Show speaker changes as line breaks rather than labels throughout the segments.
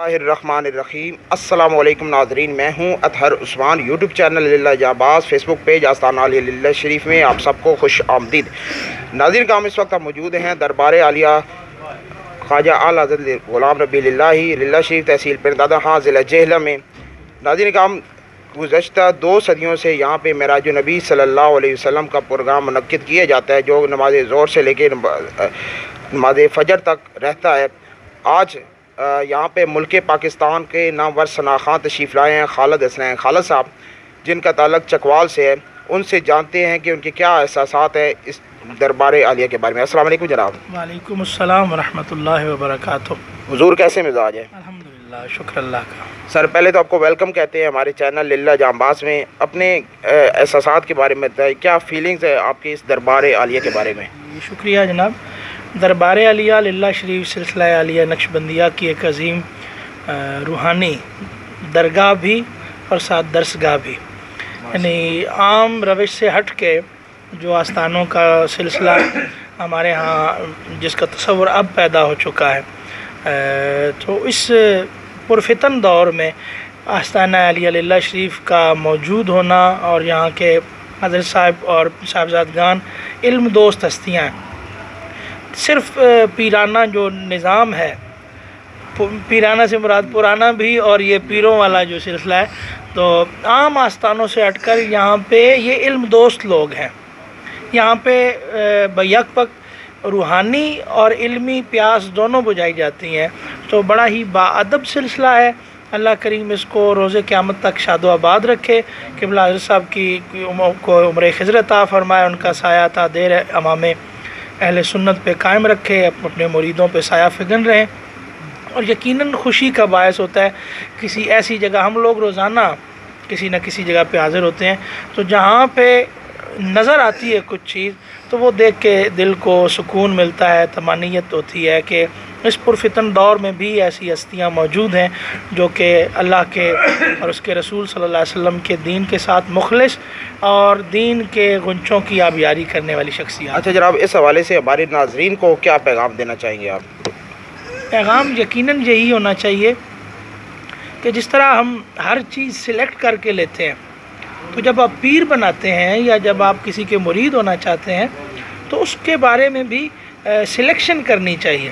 اللہ الرحمن الرحیم السلام علیکم ناظرین میں ہوں اطہر عثمان. یوٹیوب چینل للہ جاباز. فیس بک پیج آستان علیہ للہ شریف میں آپ سب کو خوش آمدید. ناظرین کا ہم اس وقت موجود ہیں دربار عالیہ خواجہ اعلیٰ حضرت غلام ربی اللہ للہ شریف تحصیل پردادہ خاں ضلع جہلہ میں. ناظرین کا ہم گزشتہ دو صدیوں سے یہاں پہ معراج نبی صلی اللہ علیہ وسلم کا پروگرام منعقد کیا جاتا ہے جو نماز زور سے لے کے نماز فجر تک رہتا ہے. آج یہاں پہ ملک پاکستان کے نامور ثناخواں تشریف لائے ہیں خالد حسنین خالد صاحب جن کا تعلق چکوال سے ہے ان سے جانتے ہیں کہ ان کے کیا احساسات ہیں اس دربار عالیہ کے بارے میں۔ السلام علیکم جناب۔
وعلیکم السلام ورحمۃ اللہ وبرکاتہ۔
حضور کیسے مزاج ہے
الحمدللہ شکر اللہ کا۔
سر پہلے تو آپ کو ویلکم کہتے ہیں ہمارے چینل للہ جامباز میں۔ اپنے احساسات کے بارے میں کیا فیلنگز ہے آپ کی اس دربار عالیہ کے بارے میں؟
شکریہ جناب۔ دربار علیہ للہ شریف سلسلہ علیہ نقش بندیہ کی ایک عظیم روحانی درگاہ بھی اور ساتھ درس گاہ بھی یعنی عام روش سے ہٹ کے جو آستانوں کا سلسلہ ہمارے ہاں جس کا تصور اب پیدا ہو چکا ہے تو اس پرفتن دور میں آستانہ علیہ للہ شریف کا موجود ہونا اور یہاں کے حضرت صاحب اور صاحبزادگان علم دوست ہستیاں صرف پیرانہ جو نظام ہے پیرانہ سے مراد پرانا بھی اور یہ پیروں والا جو سلسلہ ہے، تو عام آستانوں سے ہٹ کر یہاں پہ یہ علم دوست لوگ ہیں۔ یہاں پہ بیک پک روحانی اور علمی پیاس دونوں بجائی جاتی ہیں۔ تو بڑا ہی باادب سلسلہ ہے۔ اللہ کریم اس کو روز قیامت تک شاد و آباد رکھے۔ قبلہ حضرت صاحب کی کو عمر خضرتہ فرمائے، ان کا سایہ تھا دیر امام اہل سنت پہ قائم رکھے اپنے مریدوں پہ سایہ فگن رہیں اور یقیناً خوشی کا باعث ہوتا ہے کسی ایسی جگہ، ہم لوگ روزانہ کسی نہ کسی جگہ پہ حاضر ہوتے ہیں، تو جہاں پہ نظر آتی ہے کچھ چیز، تو وہ دیکھ کے دل کو سکون ملتا ہے تمانیت ہوتی ہے کہ اس پرفتن دور میں بھی ایسی ہستیاں موجود ہیں جو کہ اللہ کے اور اس کے رسول صلی اللہ علیہ وسلم کے دین کے ساتھ مخلص اور دین کے غنچوں کی آبیاری کرنے والی شخصیات
اچھا جناب اس حوالے سے ہمارے ناظرین کو کیا پیغام دینا چاہیں گے آپ؟
پیغام یقیناً یہی ہونا چاہیے کہ جس طرح ہم ہر چیز سلیکٹ کر کے لیتے ہیں تو جب آپ پیر بناتے ہیں یا جب آپ کسی کے مرید ہونا چاہتے ہیں تو اس کے بارے میں بھی سلیکشن کرنی چاہیے۔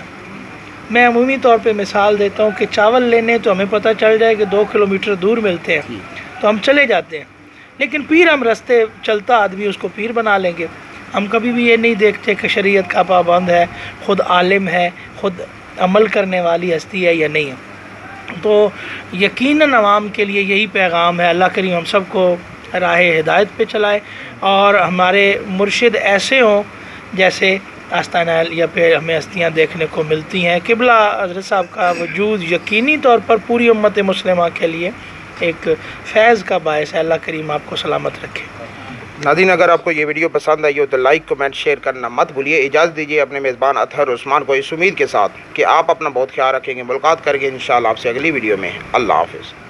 میں عمومی طور پہ مثال دیتا ہوں کہ چاول لینے تو ہمیں پتہ چل جائے کہ دو کلومیٹر دور ملتے ہیں تو ہم چلے جاتے ہیں۔ لیکن پیر ہم رستے چلتا آدمی اس کو پیر بنا لیں گے۔ ہم کبھی بھی یہ نہیں دیکھتے کہ شریعت کا پابند ہے خود عالم ہے خود عمل کرنے والی ہستی ہے یا نہیں ہے۔ تو یقیناً عوام کے لیے یہی پیغام ہے۔ اللہ کریم ہم سب کو راہ ہدایت پہ چلائے اور ہمارے مرشد ایسے ہوں جیسے آستانہ یا پہ ہمیں ہستیاں دیکھنے کو ملتی ہیں۔ قبلہ حضرت صاحب کا وجود یقینی طور پر پوری امت مسلمہ کے لیے ایک فیض کا باعث ہے۔ اللہ کریم آپ کو سلامت رکھے۔
ناظرین اگر آپ کو یہ ویڈیو پسند آئی ہو تو لائک، کمنٹ، شیئر کرنا مت بھولیے۔ اجازت دیجیے اپنے میزبان اطہر عثمان کو اس امید کے ساتھ کہ آپ اپنا بہت خیال رکھیں گے، ملاقات کریں گے انشاءاللہ آپ سے اگلی ویڈیو میں۔ اللہ حافظ۔